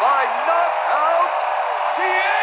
by knockout, Diego!